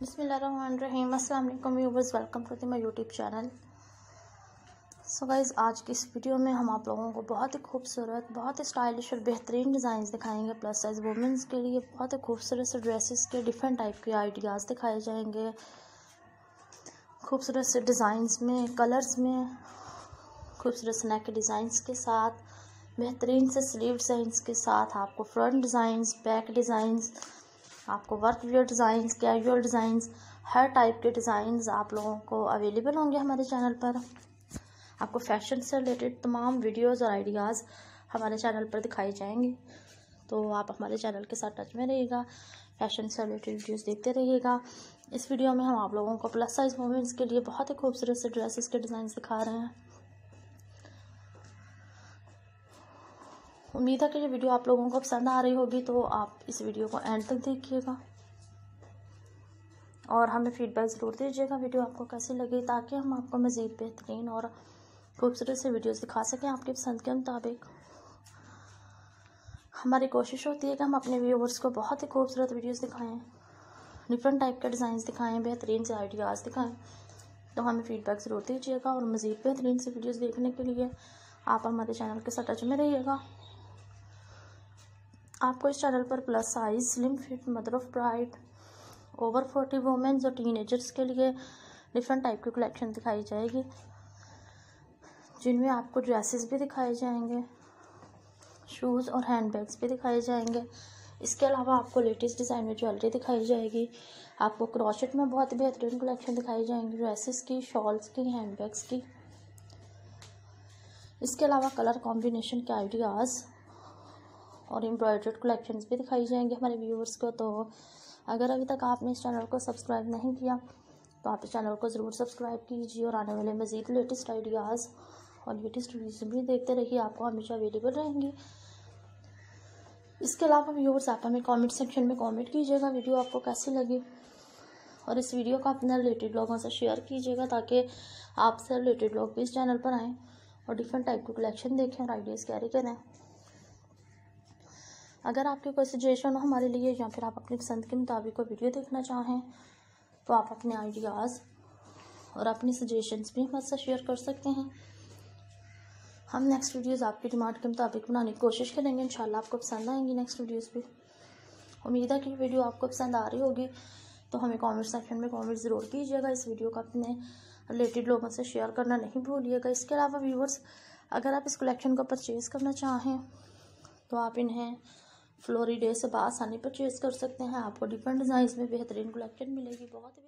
बिसमीम अल्लाम welcome to the my YouTube channel. So guys आज की इस वीडियो में हम आप लोगों को बहुत ही खूबसूरत, बहुत ही स्टाइलिश और बेहतरीन डिज़ाइन दिखाएँगे प्लस साइज़ वुमेंस के लिए बहुत ही खूबसूरत से ड्रेसेस के डिफरेंट टाइप के आइडियाज़ दिखाए जाएँगे। खूबसूरत से डिज़ाइंस में कलर्स में, खूबसूरत से नेक डिज़ाइंस के साथ, बेहतरीन से स्लीव डिज़ाइंस के साथ आपको फ्रंट डिज़ाइंस बैक डिज़ाइंस आपको work wear designs casual designs हर टाइप के डिज़ाइंस आप लोगों को अवेलेबल होंगे हमारे चैनल पर। आपको फ़ैशन से रिलेटेड तमाम वीडियोस और आइडियाज़ हमारे चैनल पर दिखाई जाएँगे। तो आप हमारे चैनल के साथ टच में रहिएगा फ़ैशन से रिलेटेड वीडियोस देखते रहिएगा। इस वीडियो में हम आप लोगों को प्लस साइज़ वुमेंस के लिए बहुत ही खूबसूरत से ड्रेसेस के डिज़ाइन दिखा रहे हैं। उम्मीद है कि ये वीडियो आप लोगों को पसंद आ रही होगी तो आप इस वीडियो को एंड तक देखिएगा। और हमें फीडबैक ज़रूर दीजिएगा वीडियो आपको कैसी लगी, ताकि हम आपको मज़ीद बेहतरीन और खूबसूरत से वीडियोस दिखा सकें आपकी पसंद के मुताबिक। हमारी कोशिश होती है कि हम अपने व्यूवर्स को बहुत ही खूबसूरत वीडियोस दिखाएँ डिफरेंट टाइप के डिज़ाइन दिखाएँ, बेहतरीन से आइडियाज़ दिखाएँ। तो हमें फ़ीडबैक ज़रूर दीजिएगा और मज़ीद बेहतरीन से वीडियोज़ देखने के लिए आप हमारे चैनल के साथ टच में रहिएगा। आपको इस चैनल पर plus size slim fit mother of bride over forty women's और टीनेजर्स के लिए डिफरेंट टाइप की कलेक्शन दिखाई जाएगी। जिनमें आपको ड्रेसेस भी दिखाए जाएँगे शूज़ और हैंड बैग्स भी दिखाए जाएँगे। इसके अलावा आपको लेटेस्ट डिज़ाइन में ज्वेलरी दिखाई जाएगी। आपको क्रॉशेट में बहुत बेहतरीन कलेक्शन दिखाई जाएँगी ड्रेसेस की शॉल्स की हैंड बैग्स की। इसके अलावा कलर कॉम्बिनेशन के आइडियाज़ और एम्ब्रॉयड्रेड कलेक्शंस भी दिखाई जाएँगे हमारे व्यूअर्स को तो अगर अभी तक आपने इस चैनल को सब्सक्राइब नहीं किया तो आप इस चैनल को ज़रूर सब्सक्राइब कीजिए और आने वाले मज़ीद लेटेस्ट आइडियाज़ और लेटेस्ट वीडियोज़ भी देखते रहिए। आपको हमेशा अवेलेबल रहेंगी। इसके अलावा व्यूअर्स आप हमें कमेंट सेक्शन में कमेंट कीजिएगा वीडियो आपको कैसी लगी। और इस वीडियो को अपने रिलेटेड लोगों से शेयर कीजिएगा ताकि आपसे रिलेटेड लोग भी इस चैनल पर आएँ और डिफरेंट टाइप के कलेक्शन देखें और आइडियाज़ कैरी करें। अगर आपकी कोई सजेशन हो हमारे लिए या फिर आप अपनी पसंद के मुताबिक कोई वीडियो देखना चाहें तो आप अपने आइडियाज़ और अपनी सजेशंस भी हमारे साथ शेयर कर सकते हैं। हम नेक्स्ट वीडियोस आपकी डिमांड के मुताबिक बनाने की कोशिश करेंगे। इंशाल्लाह आपको पसंद आएँगी नेक्स्ट वीडियोस भी। उम्मीद है कि वीडियो आपको पसंद आ रही होगी। तो हमें कमेंट सेक्शन में कमेंट ज़रूर कीजिएगा। इस वीडियो को अपने रिलेटेड लोगों से शेयर करना नहीं भूलिएगा। इसके अलावा व्यूवर्स अगर आप इस कलेक्शन को परचेज़ करना चाहें तो आप इन्हें फ्लोरी डे से आसानी परचेज़ कर सकते हैं। आपको डिफरेंट डिज़ाइन में बेहतरीन कलेक्शन मिलेगी। बहुत